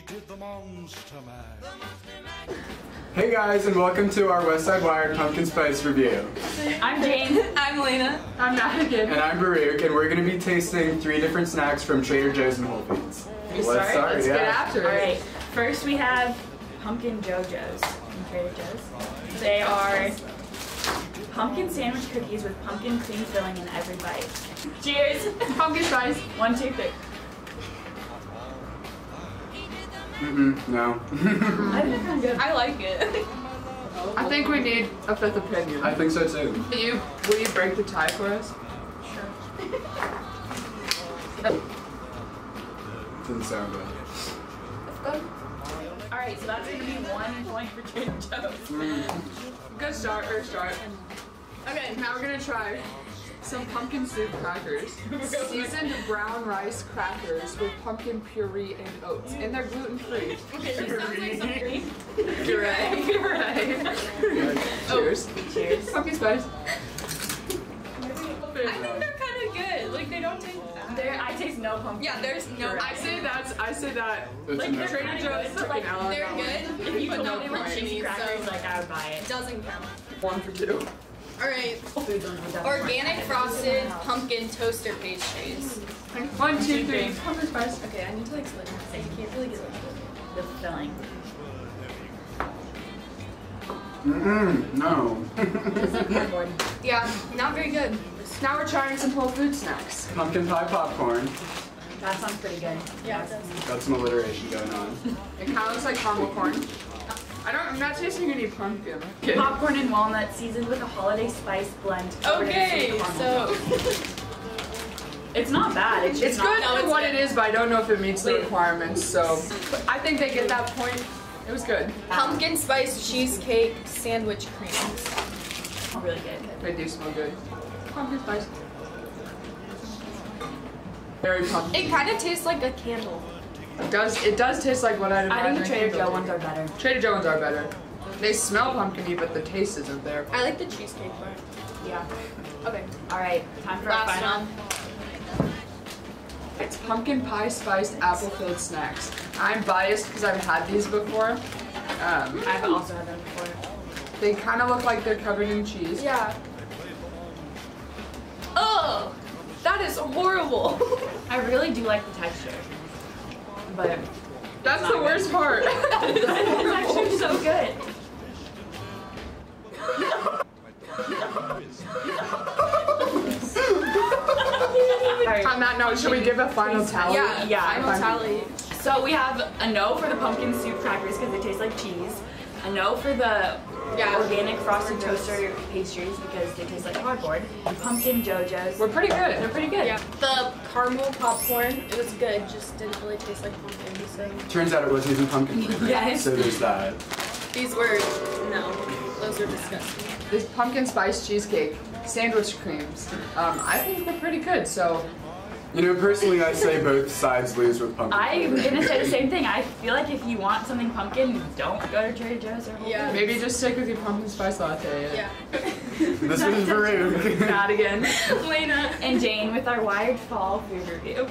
He did the Monster Mash. Hey guys, and welcome to our Westside Wired Pumpkin Spice review. I'm Jane. I'm Lena. I'm Madigan. And I'm Baruch, and we're going to be tasting three different snacks from Trader Joe's and Whole Foods. We Let's start? Let's yeah. get after it. All right. First, we have pumpkin Joe-Joe's from Trader Joe's. They are pumpkin sandwich cookies with pumpkin cream filling in every bite. Cheers! Pumpkin spice. One, two, three. Mm-mm, no. I think they're kind of good. I like it. I think we need a fifth opinion. I think so too. Will you, will you break the tie for us? Sure. Didn't sound good. All right, so that's gonna be one point for Trader Joe's. Mm. Good start, first start. Okay, now we're gonna try some pumpkin soup crackers. Seasoned brown rice crackers with pumpkin puree and oats. And they're gluten free. Okay, this sounds like some green. Puree. Puree. Oh, cheers. Cheers. Pumpkin spice. I think they're kind of good. Like they don't taste bad. There, I taste no pumpkin. Yeah, there's no. I say that's I say that It's Like, a no. they're Trader Joe's good, took like, an L on they're good. If you but told no me they were cheesy crackers, so like I would buy it. doesn't count. One for two. All right. Food ones would definitely Organic frosted pumpkin toaster pastries. One, two, three. Pumpkin spice. Okay, I need to like split it. You can't really get it. The filling. Mm-mm, no. Yeah, not very good. Now we're trying some Whole Food snacks. Pumpkin pie popcorn. That sounds pretty good. Yeah, it does. Got some alliteration going on. It kind of looks like caramel corn. I don't. I'm not tasting any pumpkin. Okay. Popcorn and walnut seasoned with a holiday spice blend. Okay, so it's not bad. It's, It's good not, for what good. it is, but I don't know if it meets the requirements. So I think they get that point. It was good. pumpkin spice cheesecake sandwich cream. really good. They do smell good. Pumpkin spice. Very pumpkin. It kind of tastes like a candle. It does. It does taste like what I'd I think the Trader candle Joe ones are better. Trader Joe ones are better. They smell pumpkiny, but the taste isn't there. I like the cheesecake part. Yeah. Okay, All right, time for our last final. one. It's pumpkin pie spiced apple filled snacks. I'm biased because I've had these before. Um, I've also had them before. they kind of look like they're covered in cheese. Yeah. Oh, that is horrible. I really do like the texture, but That's the worst part. the texture is so good. On that note, should we give a final tally? yeah, Yeah, final I'm- tally. So we have a no for the pumpkin soup crackers because they taste like cheese. A no for the Yeah. organic frosted toaster pastries because they taste like cardboard. And pumpkin Joe-Joe's. We're pretty good. They're pretty good. Yeah. The caramel popcorn, it was good, just didn't really taste like pumpkin. So Turns out it wasn't even pumpkin flavored. Yes. So there's that. these were no, those are disgusting. This pumpkin spice cheesecake, sandwich creams. Um, I think they're pretty good. So You know, personally, I say both sides lose with pumpkin. I'm gonna say the same thing. I feel like if you want something pumpkin, don't go to Trader Joe's or Whole Foods. Yeah. Maybe just stick with your pumpkin spice latte. Yeah. This is Baruch. Not again. Lena. And Jane with our Wired Fall food review.